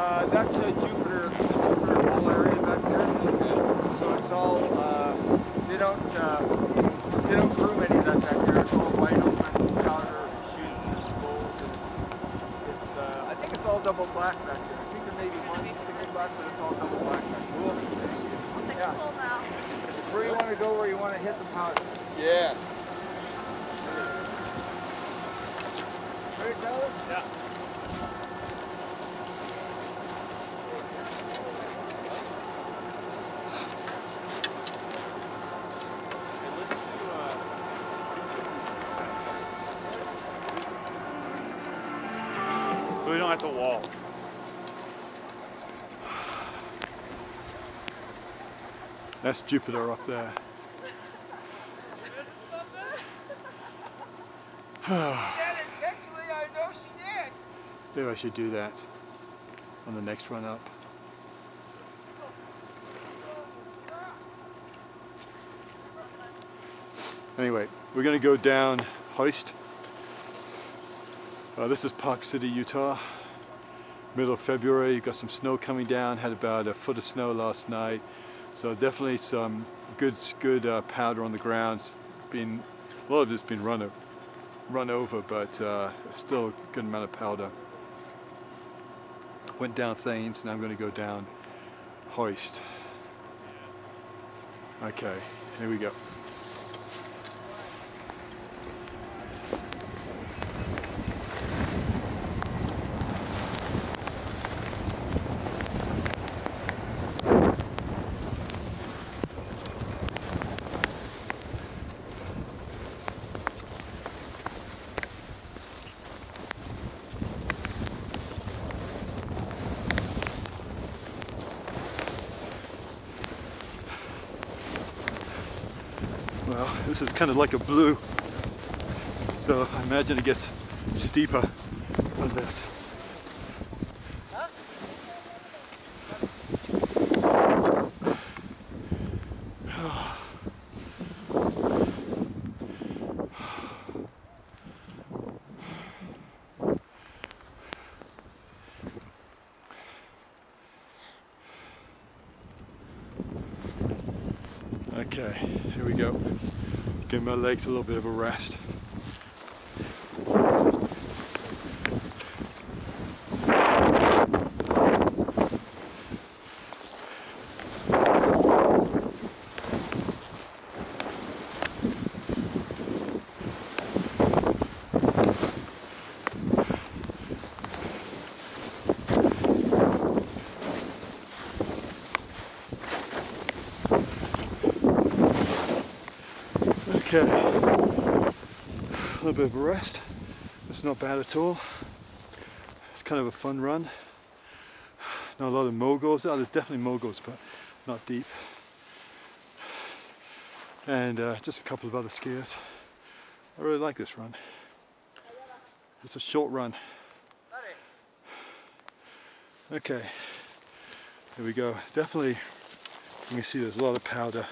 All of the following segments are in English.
Uh, that's a Jupiter, Jupiter whole area back there. So it's all, uh, they don't, uh, they don't groom any of that back there. It's all wide open powder chutes and gold. And it's, uh, I think it's all double black back there. I think there may be one single black, but it's all double black back there. Cool. Yeah. Where you want to go, where you want to hit the powder. Yeah. Ready, fellas? Yeah. We don't have to wall. That's Jupiter up there. Maybe I should do that on the next run up. Anyway, we're going to go down Hoist. Uh, this is Park City, Utah. Middle of February, got some snow coming down. Had about a foot of snow last night, so definitely some good, good uh, powder on the ground. Been a lot of it's been run, run over, but uh, still a good amount of powder. Went down Thaynes, and I'm going to go down Hoist. Okay, here we go. Well, this is kind of like a blue, so I imagine it gets steeper than this. Okay, here we go. Give my legs a little bit of a rest. Okay, a little bit of a rest. It's not bad at all. It's kind of a fun run. Not a lot of moguls. Oh, there's definitely moguls, but not deep. And uh, just a couple of other skiers. I really like this run. It's a short run. Okay, here we go. Definitely, you can see there's a lot of powder.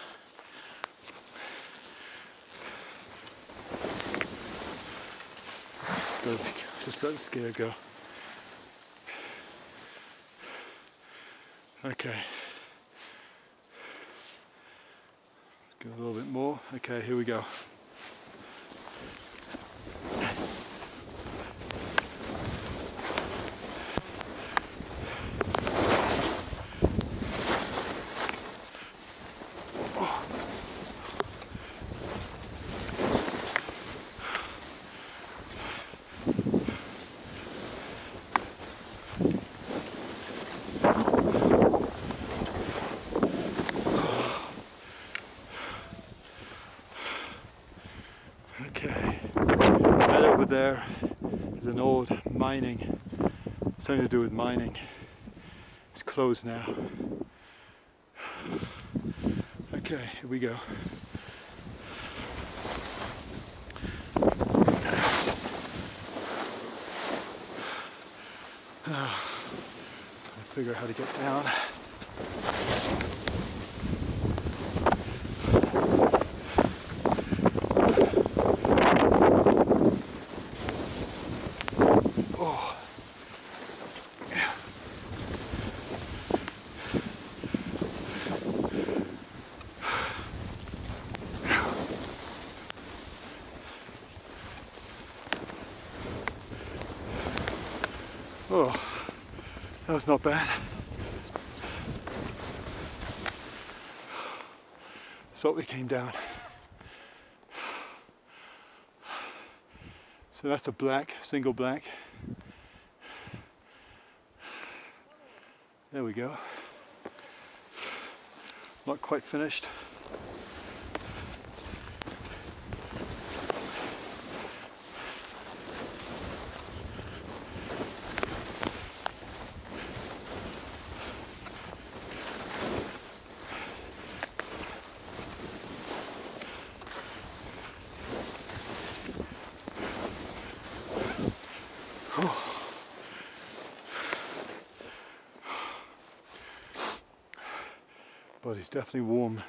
Go, just let the skier go. Okay. Go a little bit more. Okay, here we go. Okay. Right over there is an old mining, something to do with mining. It's closed now. Okay, here we go. Ah, figure out how to get down. Oh, that was not bad. So we came down. So that's a black, single black. There we go. Not quite finished. But it's definitely warm.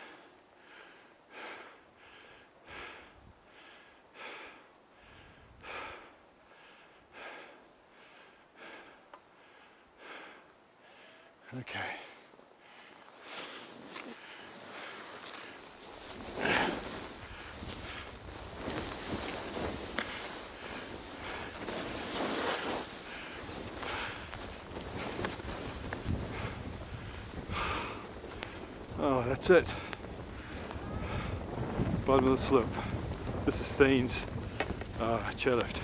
Okay. Oh, that's it. Bottom of the slope. This is Thaynes uh, chairlift.